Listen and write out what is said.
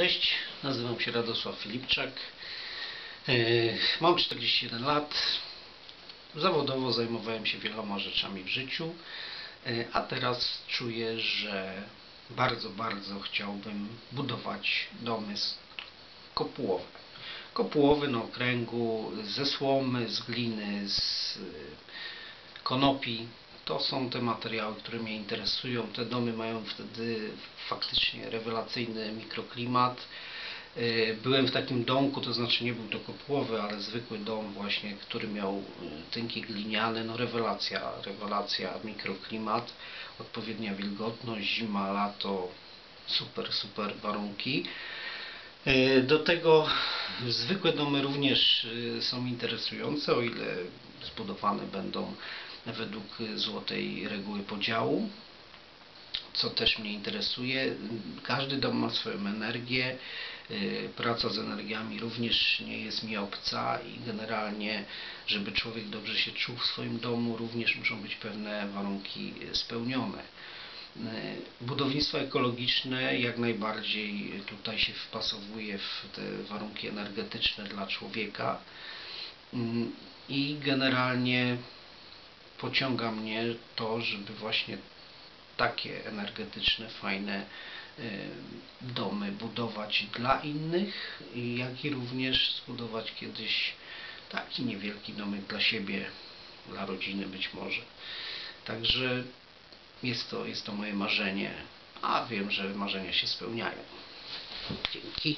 Cześć, nazywam się Radosław Filipczak. E, Mam 41 lat. Zawodowo zajmowałem się wieloma rzeczami w życiu, e, a teraz czuję, że bardzo, bardzo chciałbym budować domy kopułowe. Kopułowe na okręgu, ze słomy, z gliny, z e, konopi. To są te materiały, które mnie interesują. Te domy mają wtedy faktycznie rewelacyjny mikroklimat. Yy, Byłem w takim domku, to znaczy nie był to kopułowy, ale zwykły dom właśnie, który miał yy, tynki gliniane. No rewelacja, rewelacja, mikroklimat, odpowiednia wilgotność, zima, lato, super, super warunki. Yy, Do tego zwykłe domy również są interesujące, o ile zbudowane będą według złotej reguły podziału, co też mnie interesuje. Każdy dom ma swoją energię. yy, Praca z energiami również nie jest mi obca i generalnie, żeby człowiek dobrze się czuł w swoim domu, również muszą być pewne warunki spełnione. Yy, Budownictwo ekologiczne jak najbardziej tutaj się wpasowuje w te warunki energetyczne dla człowieka Mm, i generalnie pociąga mnie to, żeby właśnie takie energetyczne, fajne domy budować dla innych, jak i również zbudować kiedyś taki niewielki domek dla siebie, dla rodziny być może. Także jest to, jest to moje marzenie, a wiem, że marzenia się spełniają. Dzięki.